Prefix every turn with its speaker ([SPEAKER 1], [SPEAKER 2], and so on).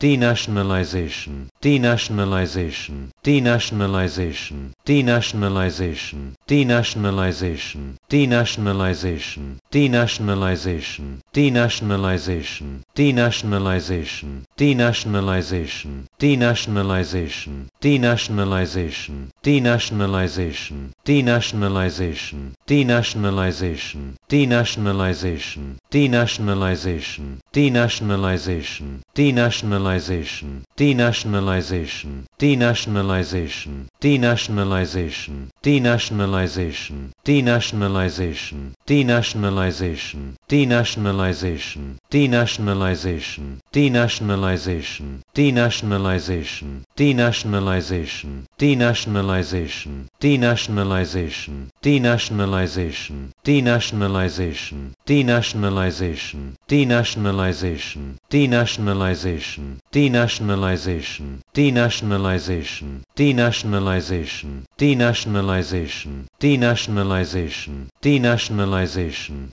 [SPEAKER 1] denationalization, denationalization, denationalization, denationalization, denationalization, denationalization, denationalization, denationalization, denationalization, denationalization, denationalization, denationalization, denationalization, denationalization, denationalization, denationalization, denationalization, denationalization, denationalization, denationalization, denationalization, denationalization, denationalization, denationalization, denationalization, denationalization, denationalization, denationalization, denationalization, denationalization, denationalization, denationalization, denationalization, denationalization, denationalization, denationalization, denationalization, denationalization, denationalization, denationalization, denationalization, denationalization, denationalization,